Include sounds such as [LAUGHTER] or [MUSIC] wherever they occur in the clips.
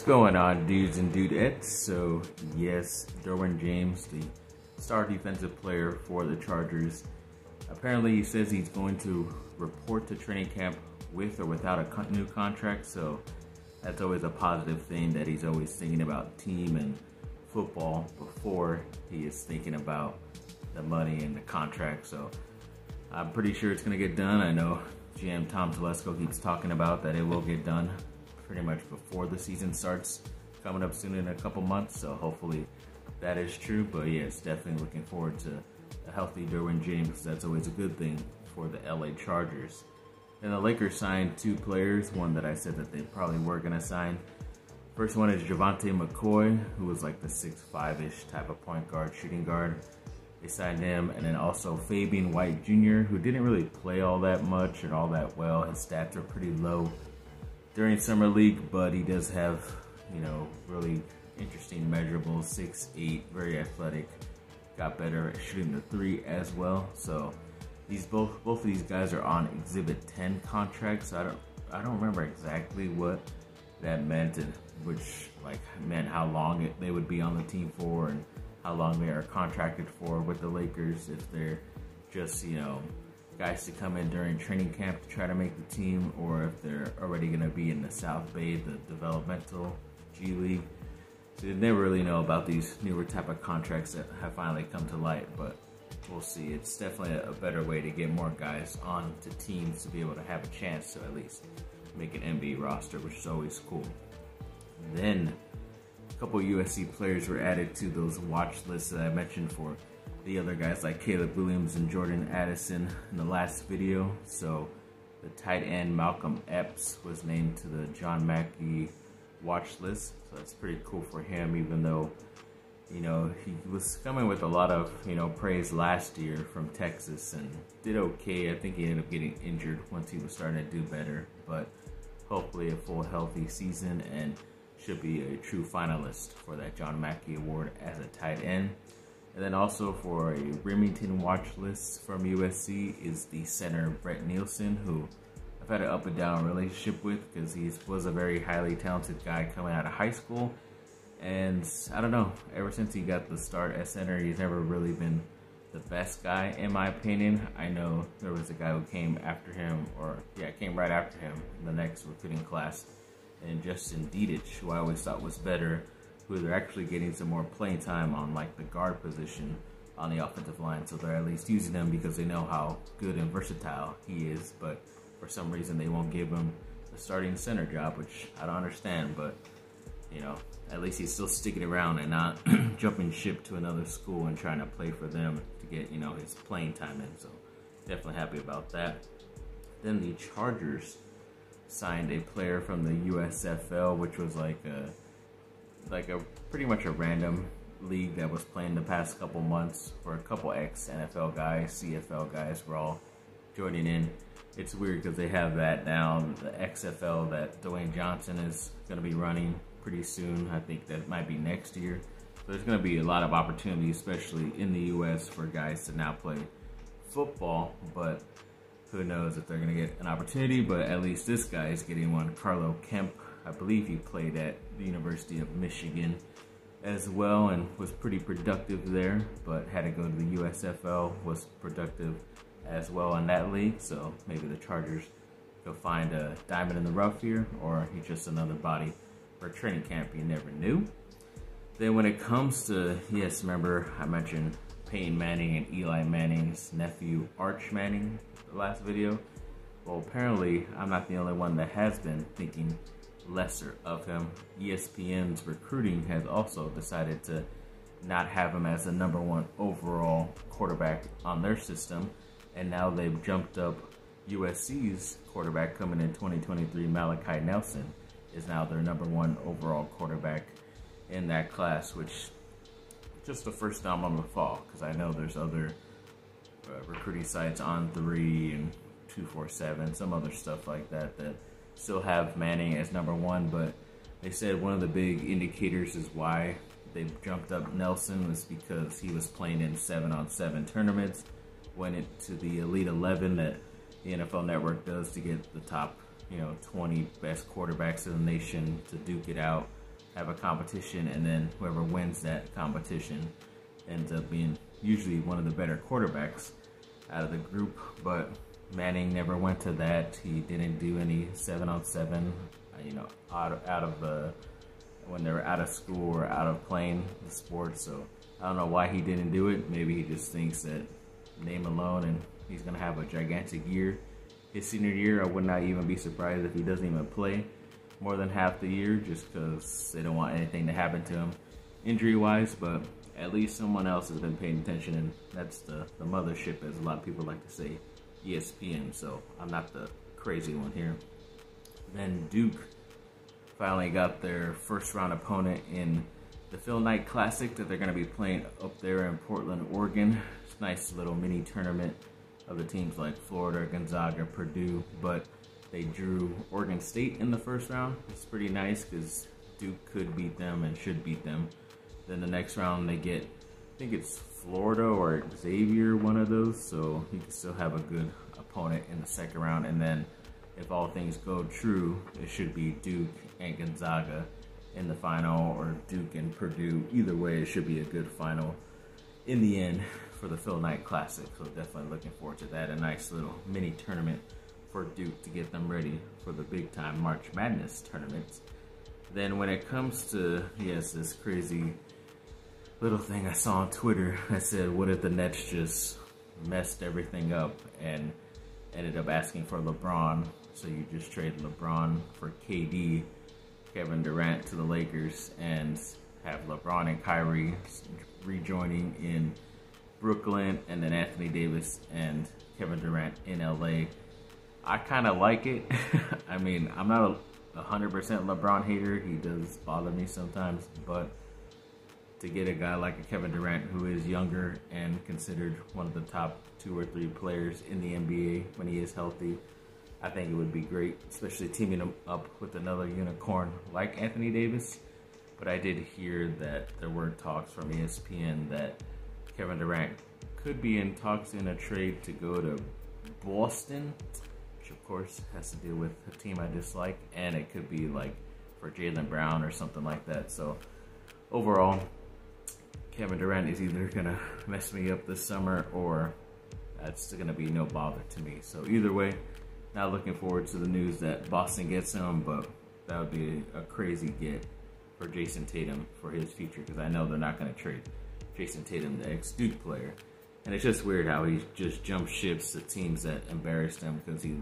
What's going on, dudes and dudettes? So, yes, Derwin James, the star defensive player for the Chargers, apparently he says he's going to report to training camp with or without a new contract. So, that's always a positive thing that he's always thinking about team and football before he is thinking about the money and the contract. So, I'm pretty sure it's going to get done. I know GM Tom Telesco keeps talking about that it will get done pretty much before the season starts coming up soon in a couple months. So hopefully that is true. But yes, definitely looking forward to a healthy Derwin James. That's always a good thing for the LA Chargers. And the Lakers signed two players, one that I said that they probably were going to sign. First one is Javante McCoy, who was like the 6'5-ish type of point guard, shooting guard. They signed him, and then also Fabian White Jr., who didn't really play all that much and all that well. His stats are pretty low during summer league, but he does have, you know, really interesting measurables. Six eight, very athletic. Got better at shooting the three as well. So these both both of these guys are on Exhibit 10 contracts. I don't I don't remember exactly what that meant and which like meant how long it, they would be on the team for and how long they are contracted for with the Lakers if they're just you know guys to come in during training camp to try to make the team, or if they're already going to be in the South Bay, the developmental G League. So they never really know about these newer type of contracts that have finally come to light, but we'll see. It's definitely a better way to get more guys on to teams to be able to have a chance to at least make an NBA roster, which is always cool. Then a couple USC players were added to those watch lists that I mentioned for the other guys like Caleb Williams and Jordan Addison in the last video. So the tight end Malcolm Epps was named to the John Mackey watch list. So that's pretty cool for him, even though, you know, he was coming with a lot of, you know, praise last year from Texas and did okay. I think he ended up getting injured once he was starting to do better, but hopefully a full healthy season and should be a true finalist for that John Mackey Award as a tight end. And then also for a Rimington watch list from USC is the center Brett Neilon, who I've had an up and down relationship with because he was a very highly talented guy coming out of high school. And I don't know, ever since he got the start at center, he's never really been the best guy in my opinion. I know there was a guy who came after him, or yeah, came right after him in the next recruiting class, and Justin Dedich, who I always thought was better who they're actually getting some more playing time on like the guard position on the offensive line. So they're at least using him because they know how good and versatile he is. But for some reason, they won't give him the starting center job, which I don't understand. But, you know, at least he's still sticking around and not [CLEARS THROAT] jumping ship to another school and trying to play for them to get, you know, his playing time in. So definitely happy about that. Then the Chargers signed a player from the USFL, which was like a like a pretty much a random league that was playing the past couple months for a couple ex NFL guys, CFL guys were all joining in. It's weird because they have that now, the XFL that Dwayne Johnson is going to be running pretty soon. I think that might be next year. So there's going to be a lot of opportunity, especially in the U.S., for guys to now play football. But who knows if they're going to get an opportunity. But at least this guy is getting one. Carlo Kemp I believe he played at the University of Michigan as well and was pretty productive there, but had to go to the USFL, was productive as well in that league. So maybe the Chargers could find a diamond in the rough here, or he's just another body for training camp. You never knew. Then when it comes to, yes, remember I mentioned Peyton Manning and Eli Manning's nephew Arch Manning the last video. Well, apparently I'm not the only one that has been thinking lesser of him. ESPN's recruiting has also decided to not have him as the number one overall quarterback on their system. And now they've jumped up USC's quarterback coming in 2023, Malachi Nelson, is now their number one overall quarterback in that class, which just the first time I'm gonna fall because I know there's other uh, recruiting sites On3 and 247, some other stuff like that that still have Manning as number one, but they said one of the big indicators is why they jumped up Nelson was because he was playing in seven on seven tournaments, went into the Elite 11 that the NFL Network does to get the top, you know, 20 best quarterbacks in the nation to duke it out have a competition, and then whoever wins that competition ends up being usually one of the better quarterbacks out of the group. But Manning never went to that. He didn't do any seven on seven, uh, you know, out of, out of the when they were out of school or out of playing the sport. So I don't know why he didn't do it. Maybe he just thinks that name alone and he's gonna have a gigantic year. His senior year, I would not even be surprised if he doesn't even play more than half the year just because they don't want anything to happen to him injury wise. But at least someone else has been paying attention, and that's the, the mothership, as a lot of people like to say, ESPN. So I'm not the crazy one here. Then Duke finally got their first round opponent in the Phil Knight Classic that they're going to be playing up there in Portland, Oregon. It's a nice little mini tournament of the teams like Florida, Gonzaga, Purdue, but they drew Oregon State in the first round. It's pretty nice because Duke could beat them and should beat them. Then the next round they get, I think it's Florida or Xavier, one of those. So you can still have a good opponent in the second round. And then if all things go true, it should be Duke and Gonzaga in the final or Duke and Purdue. Either way, it should be a good final in the end for the Phil Knight Classic. So definitely looking forward to that. A nice little mini tournament for Duke to get them ready for the big time March Madness tournament. Then when it comes to, yes, this crazy little thing I saw on Twitter [LAUGHS] that said, what if the Nets just messed everything up and ended up asking for LeBron? So you just trade LeBron for KD, Kevin Durant to the Lakers, and have LeBron and Kyrie rejoining in Brooklyn, and then Anthony Davis and Kevin Durant in LA I kind of like it. [LAUGHS] I mean, I'm not a 100% LeBron hater. He does bother me sometimes, but to get a guy like a Kevin Durant who is younger and considered one of the top two or three players in the NBA when he is healthy, I think it would be great, especially teaming him up with another unicorn like Anthony Davis. But I did hear that there were talks from ESPN that Kevin Durant could be in talks in a trade to go to Boston which of course, has to deal with a team I dislike, and it could be like for Jaylen Brown or something like that. So overall, Kevin Durant is either gonna [LAUGHS] mess me up this summer or that's gonna be no bother to me. So either way, not looking forward to the news that Boston gets him, but that would be a crazy get for Jayson Tatum for his future because I know they're not gonna trade Jayson Tatum, the ex-Duke player. And it's just weird how he just jumps ships to teams that embarrassed him because he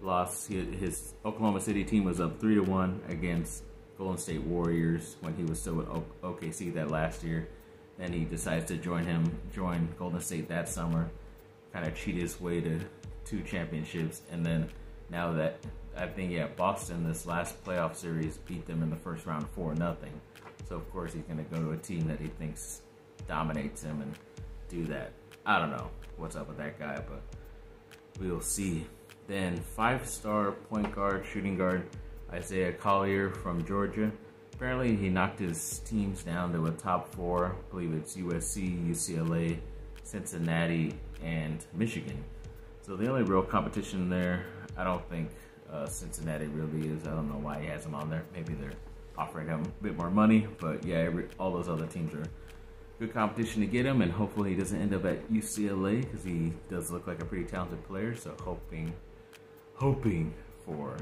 lost. His Oklahoma City team was up three to one against Golden State Warriors when he was still with OKC that last year. Then he decides to join him, join Golden State that summer, kind of cheat his way to two championships, and then now that I think yeah Boston this last playoff series beat them in the first round four nothing. So of course he's gonna go to a team that he thinks dominates him and do that. I don't know what's up with that guy, but we'll see. Then five-star point guard, shooting guard, Isaiah Collier from Georgia. Apparently he knocked his teams down to a top four. I believe it's USC, UCLA, Cincinnati, and Michigan. So the only real competition there, I don't think uh, Cincinnati really is. I don't know why he has them on there. Maybe they're offering him a bit more money, but yeah, every, all those other teams are good competition to get him, and hopefully he doesn't end up at UCLA because he does look like a pretty talented player. So hoping hoping for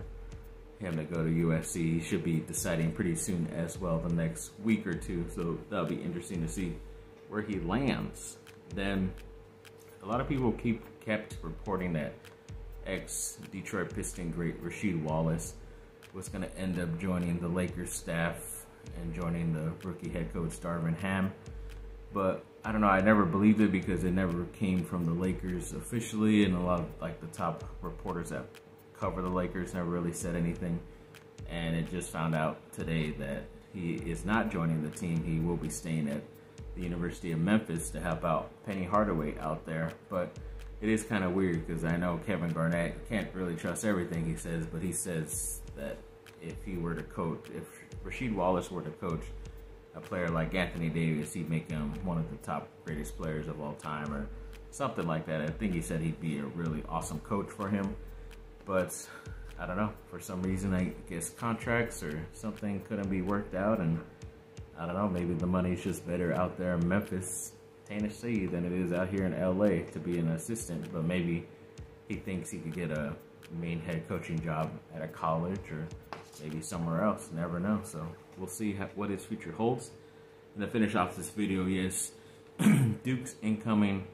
him to go to USC. He should be deciding pretty soon as well, the next week or two. So that'll be interesting to see where he lands. Then a lot of people keep kept reporting that ex Detroit Piston great Rasheed Wallace was going to end up joining the Lakers staff and joining the rookie head coach Darvin Ham. But I don't know, I never believed it because it never came from the Lakers officially and a lot of like the top reporters that cover the Lakers, never really said anything. And it just found out today that he is not joining the team. He will be staying at the University of Memphis to help out Penny Hardaway out there. But it is kind of weird because I know Kevin Garnett can't really trust everything he says, but he says that if he were to coach, if Rasheed Wallace were to coach a player like Anthony Davis, he'd make him one of the top greatest players of all time or something like that. I think he said he'd be a really awesome coach for him. But I don't know, for some reason, I guess contracts or something couldn't be worked out. And I don't know, maybe the money's just better out there in Memphis, Tennessee than it is out here in LA to be an assistant. But maybe he thinks he could get a main head coaching job at a college or maybe somewhere else. Never know. So we'll see what his future holds. And to finish off this video, yes, [CLEARS THROAT] Duke's incoming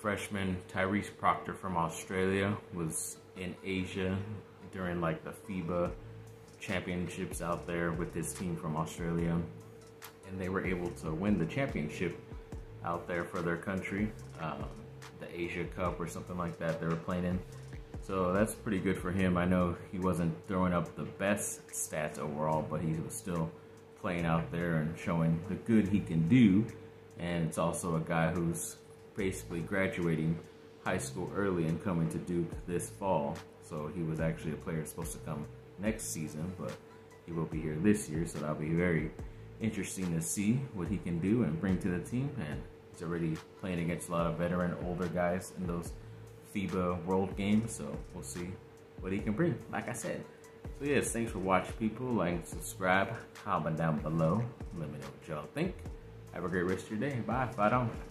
freshman Tyrese Proctor from Australia was in Asia during like the FIBA championships out there with his team from Australia. And they were able to win the championship out there for their country, um, the Asia Cup or something like that they were playing in. So that's pretty good for him. I know he wasn't throwing up the best stats overall, but he was still playing out there and showing the good he can do. And it's also a guy who's basically graduating high school early and coming to Duke this fall. So he was actually a player supposed to come next season, but he will be here this year. So that'll be very interesting to see what he can do and bring to the team. And he's already playing against a lot of veteran, older guys in those FIBA World Games. So we'll see what he can bring, like I said. So yes, thanks for watching, people. Like, subscribe, comment down below. Let me know what y'all think. Have a great rest of your day. Bye. Bye. Don't.